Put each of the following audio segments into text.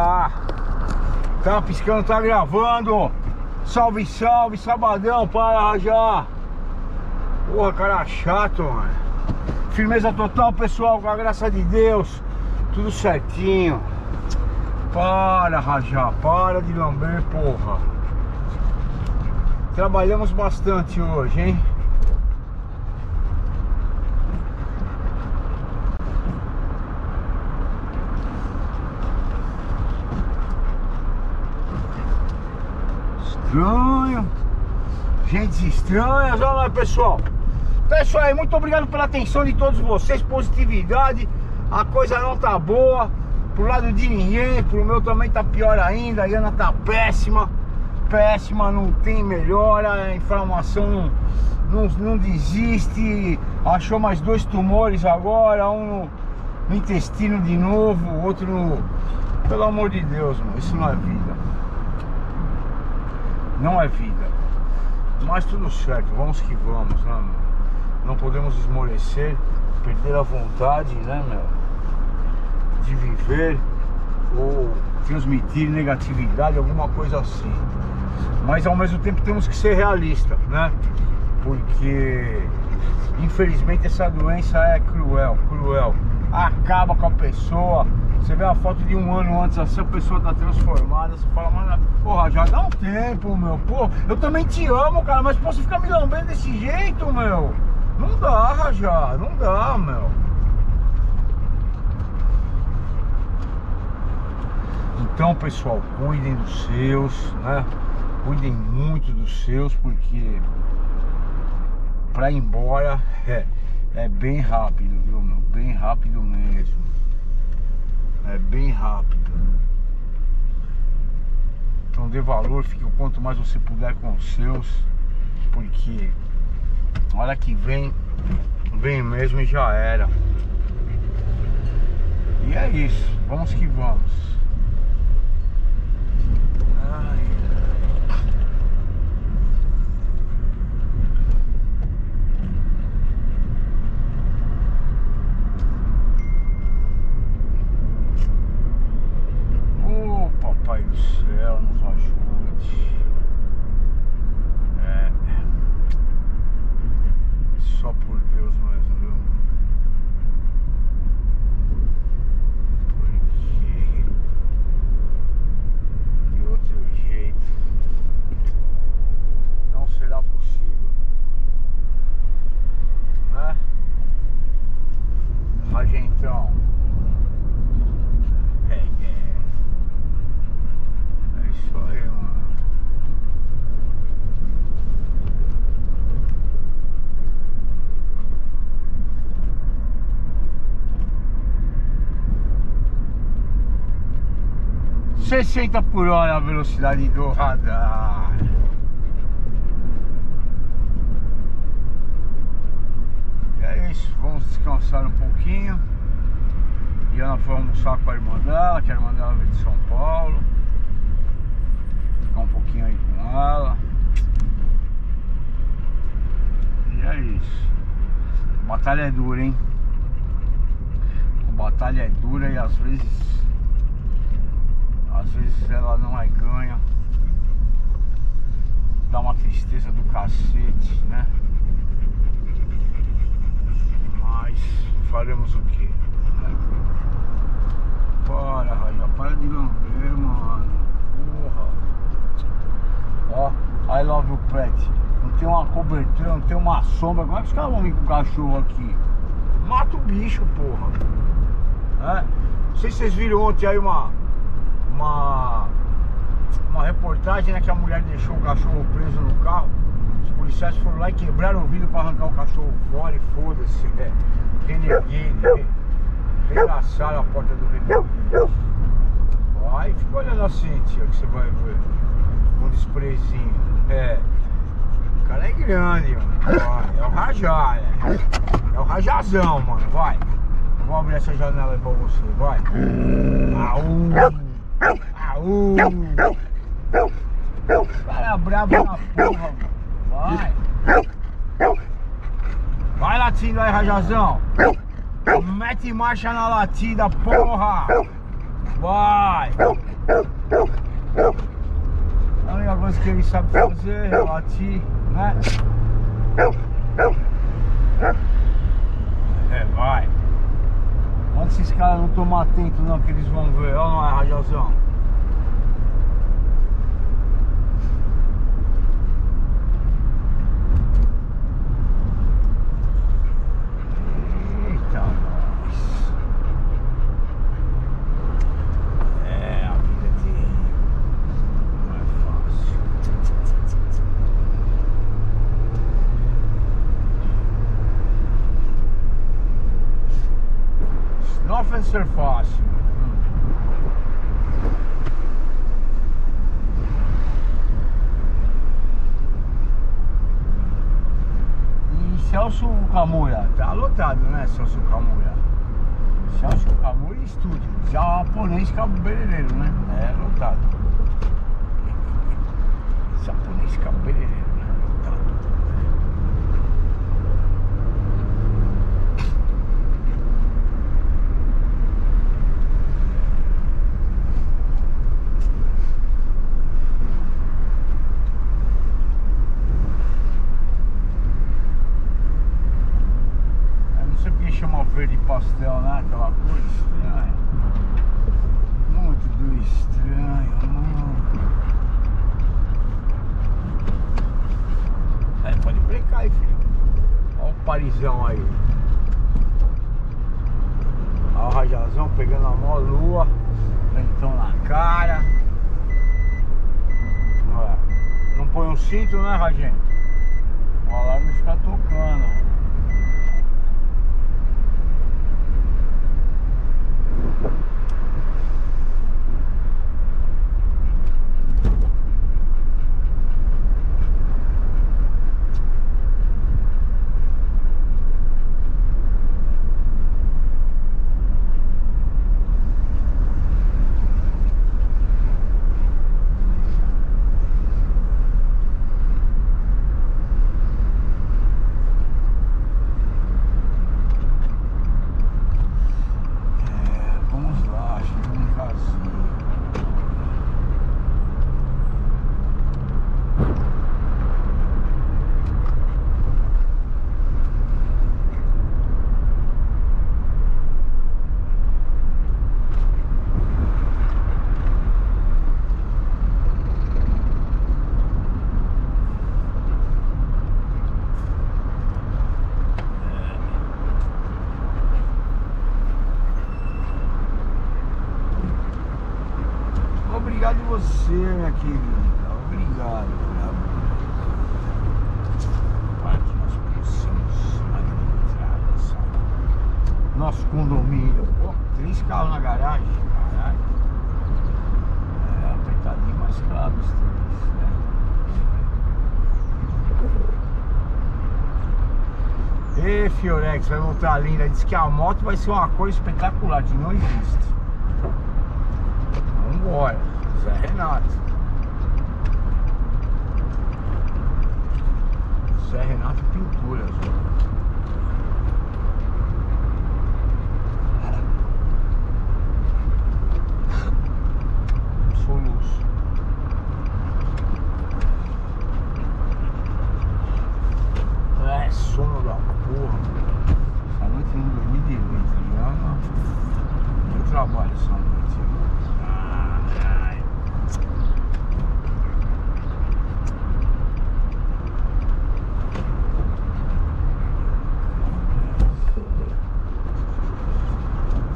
Rajá. Tá piscando, tá gravando. Salve, salve, sabadão, para Rajá. Porra, cara chato, mano. Firmeza total, pessoal, com a graça de Deus. Tudo certinho. Para, Rajá, para de lamber, porra. Trabalhamos bastante hoje, hein? Estranho. Gente estranha. Olha lá, pessoal. Isso aí. Muito obrigado pela atenção de todos vocês. Positividade. A coisa não tá boa. Pro lado de ninguém. Pro meu também tá pior ainda. A Iana tá péssima. Péssima. Não tem melhora. A inflamação não, não, não desiste. Achou mais dois tumores agora. Um no, no intestino de novo. Outro no. Pelo amor de Deus, mano. Isso não é vida não é vida. Mas tudo certo, vamos que vamos, né, meu? Não podemos esmorecer, perder a vontade, né, meu? De viver ou transmitir negatividade, alguma coisa assim. Mas ao mesmo tempo temos que ser realistas, né? Porque infelizmente essa doença é cruel, cruel. Acaba com a pessoa, você vê a foto de um ano antes, assim, a pessoa tá transformada, você fala, mano, porra, já dá um tempo, meu, pô, eu também te amo, cara, mas você ficar me lambendo desse jeito, meu, não dá, Rajá, não dá, meu. Então, pessoal, cuidem dos seus, né? Cuidem muito dos seus, porque pra ir embora é, é bem rápido, viu, meu? Bem rápido mesmo. É bem rápido. Então dê valor, fique o quanto mais você puder com os seus, porque a hora que vem, vem mesmo e já era. E é isso, vamos que vamos. Sessenta por hora a velocidade do radar. É isso, vamos descansar um pouquinho. Diana foi almoçar com a irmã dela, que a irmã dela veio de São Paulo. Ficar um pouquinho aí com ela. E é isso. A batalha é dura, hein? A batalha é dura e às vezes. Às vezes ela não é ganha. Dá uma tristeza do cacete, né? Mas faremos o que? Para, Raja, para de lamber, mano. Porra. Ó, I love you, pet. Não tem uma cobertura, não tem uma sombra. Como é que os caras vão vir com o cachorro aqui? Mata o bicho, porra. É? Não sei se vocês viram ontem aí uma. Uma. Uma reportagem, né? Que a mulher deixou o cachorro preso no carro. Os policiais foram lá e quebraram o vidro pra arrancar o cachorro fora e foda-se. É. Renegade. Regaçaram a porta do Renegade. Vai, fica olhando assim, tia, que você vai ver. Um desprezinho. É. O cara é grande, mano. É o Rajá, é. É o Rajazão, mano. Vai. Eu vou abrir essa janela aí pra você, vai. Aú! O cara é brabo na porra, mano. Vai. Vai latindo aí, Rajazão. Mete marcha na latida, porra. Vai! A única coisa que ele sabe fazer é latir, né? É, vai. Onde esses caras não tomar atento não, que eles vão ver. Olha é, Rajazão? Eita, nós. É, a vida é terrível. Não é fácil. Nothing ser fácil. E Celso Camura, tá lotado, né, Celso Camura? Celso Camura estúdio, japonês cabeleireiro, né? É lotado. Japonês cabeleireiro, né? Lotado. Eu não sei porque chama verde pastel, né? Aquela cor estranha. Muito do estranho, muito. É, pode brecar aí, filho. Olha o parizão aí. Olha o rajazão pegando a mó lua. Ventão na cara. Não põe um cinto, né, Ragente? O alarme fica tocando. É, vamos lá, chegamos em casinha. Obrigado você, minha querida. Obrigado. Para que nós possamos administrar essa. Nosso condomínio. Pô, três carros na garagem. Caralho. É, apertadinho, mas claro, os três. Né? Ê, Fiorex, vai voltar linda. Diz que a moto vai ser uma coisa espetacular, que não existe. Vambora, Zé Renato. Zé Renato Pinturas. Soluço. É, sono da porra. Essa noite eu não dormi direito. Já não. Eu trabalho essa noite. Ai, ai.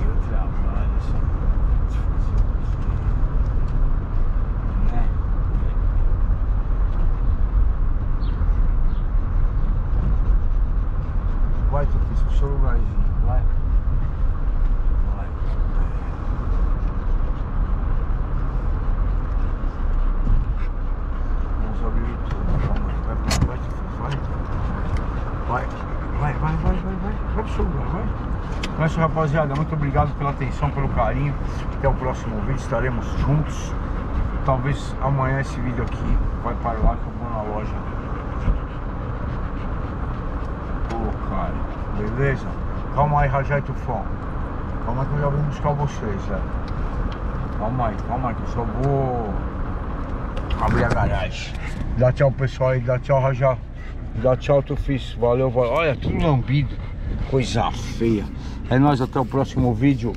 Eu trabalho essa noite. Fazer o quê? Né? Vai, pro seu lugarzinho, vai. Vai. Vamos abrir. Calma aí, vai, vai, vai, vai. Vai, vai, vai, vai, vai, vai. Vai pro seu vai. Então é isso, rapaziada. Muito obrigado pela atenção, pelo carinho. Até o próximo vídeo, estaremos juntos. Talvez amanhã esse vídeo aqui vai para lá que eu vou na loja. Pô, cara, beleza? Calma aí, Rajai Tufão. Calma que eu já vim buscar vocês, velho. Calma aí, calma aí, que eu só vou abrir a garagem. Dá tchau pessoal aí, dá tchau Rajá. Dá tchau, tu fiz. Valeu, valeu. Olha, tudo lambido. Coisa feia. É nóis, até o próximo vídeo.